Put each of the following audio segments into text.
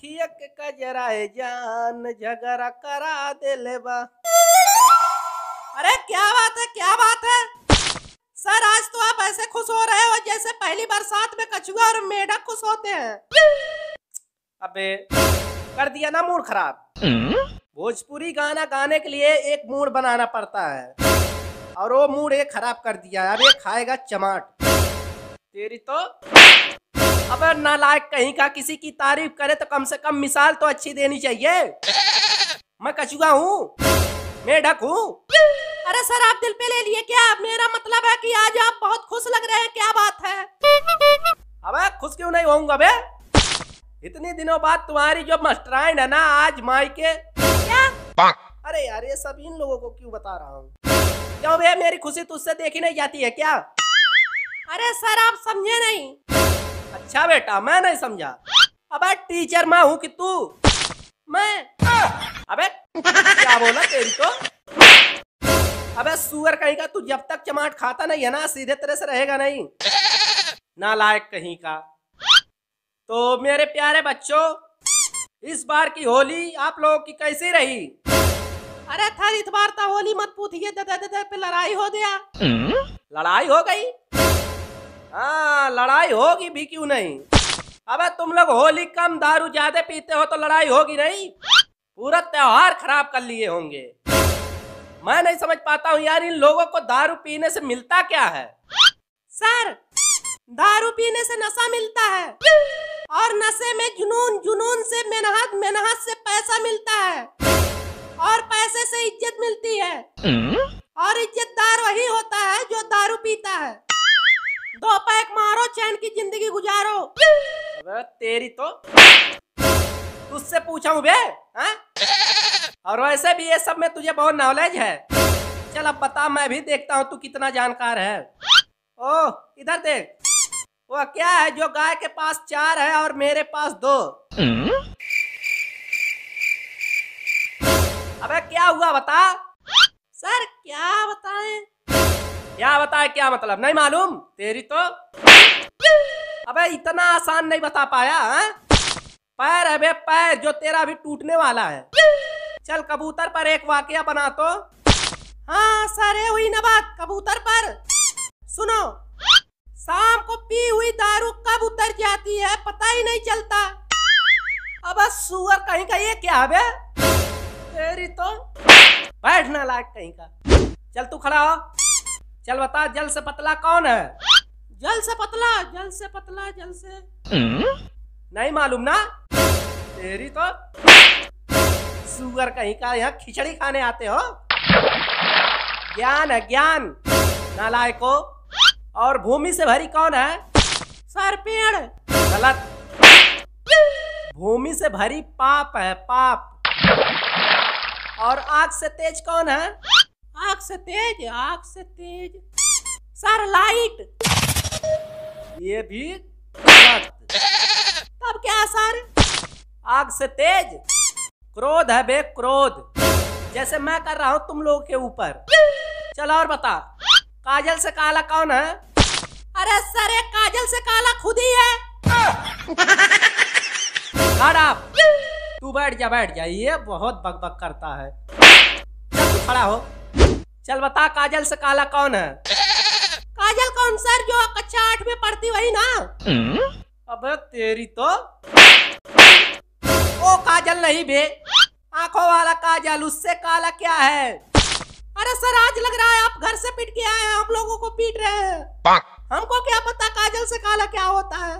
अखिया के कजराए जान झगड़ा करा देले बा अरे, क्या बात है, क्या बात है? सर, आज तो आप ऐसे खुश हो रहे हो जैसे पहली बरसात में कछुआ और मेढक खुश होते हैं। अबे, कर दिया ना मूड खराब। भोजपुरी गाना गाने के लिए एक मूड बनाना पड़ता है। और वो मूड एक खराब कर दिया अब ये खाएगा चमाट। तेरी तो अबे नालायक कहीं का किसी की तारीफ़ करे तो कम से कम मिसाल तो अच्छी देनी चाहिए। मैं कछुआ हूँ मेढक हूँ। अरे सर आप दिल पे ले लिए क्या? मेरा मतलब है कि आज आप बहुत खुश लग रहे हैं क्या बात है? अबे खुश क्यों नहीं होऊँगा बे? इतने दिनों बाद तुम्हारी जो मास्टराइन है ना आज माई के क्या अरे यार ये सब इन लोगों को क्यों बता रहा हूँ? क्यों बे मेरी खुशी तुझसे देखी नहीं जाती है क्या? अरे सर आप समझे नहीं। अच्छा बेटा मैं नहीं समझा। अबे टीचर मैं हूँ कि तू? मैं? अबे क्या बोला तेरी तो अबे सुअर कहीं का तू जब तक चमाट खाता नहीं है ना सीधे तरह से रहेगा नहीं। नालायक कहीं का। तो मेरे प्यारे बच्चों इस बार की होली आप लोगों की कैसी रही? अरे थर इस बार तो होली मत पूछिए पे लड़ाई हो गया। लड़ाई हो गई? हाँ लड़ाई होगी भी क्यों नहीं? अबे तुम लोग होली कम दारू ज़्यादा पीते हो तो लड़ाई होगी नहीं? पूरा त्योहार खराब कर लिए होंगे। मैं नहीं समझ पाता हूँ यार इन लोगों को दारू पीने से मिलता क्या है? सर दारू पीने से नशा मिलता है। और नशे में जुनून जुनून से मेहनत मेहनत से पैसा मिलता है। और पैसे से इज़्ज़त मिलती है। और इज्जतदार वही होता है जो दारू पीता है। दो पैक मारो चैन की ज़िंदगी गुजारो। अबे तेरी तो तुझसे पूछा हूँ बे हाँ? और वैसे भी ये सब में तुझे बहुत नॉलेज है। चल अब बता मैं भी देखता हूँ तू कितना जानकार है। ओ इधर देख। वो क्या है जो गाय के पास चार है और मेरे पास दो? अबे क्या हुआ बता? क्या बताए, क्या मतलब? नहीं मालूम? तेरी तो अबे, इतना आसान नहीं बता पाया हाँ? पैर है बे, पैर जो तेरा भी टूटने वाला है। चल कबूतर पर एक वाकया बना तो। हाँ सर हुई ना बात कबूतर पर। सुनो, शाम को पी हुई दारू कब उतर जाती है, पता ही नहीं चलता। अब, सुअर कहीं का ये क्या है तेरी तो बैठना लायक कहीं का। चल तू खड़ा हो। चल बता जल से पतला कौन है? जल से पतला जल से पतला जल से। नहीं मालूम ना? तेरी तो सुगर कहीं का यहाँ खिचड़ी खाने आते हो। ज्ञान है ज्ञान। नालायको और भूमि से भरी कौन है? सर पेड़। गलत। भूमि से भरी पाप है पाप। और आग से तेज कौन है? आग से तेज आग से तेज। Sir light. ये भी गलत तब क्या सर? आग से तेज। क्रोध है बे क्रोध। जैसे मैं कर रहा हूँ तुम लोगों के ऊपर। चलो और बता काजल से काला कौन है? अरे सर एक काजल से काला खुद ही है। आप तू बैठ जा बैठ जा ये बहुत बकबक करता है। खड़ा हो। चल बता काजल से काला कौन है? काजल कौन सर? जो कक्षा आठ में पढ़ती वही ना? अबे तेरी तो। ओ काजल नहीं बे। आँखों वाला काजल उससे काला क्या है? अरे सर आज लग रहा है आप घर से पीट के आए हैं हम लोगों को पीट रहे हैं। हमको क्या पता काजल से काला क्या होता है?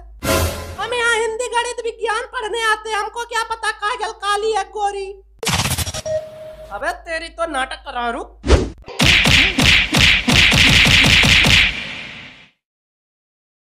हम यहाँ हिंदी गणित विज्ञान पढ़ने आते हैं हमको क्या पता काजल काली है गोरी? अबे तेरी तो नाटक करा रुक।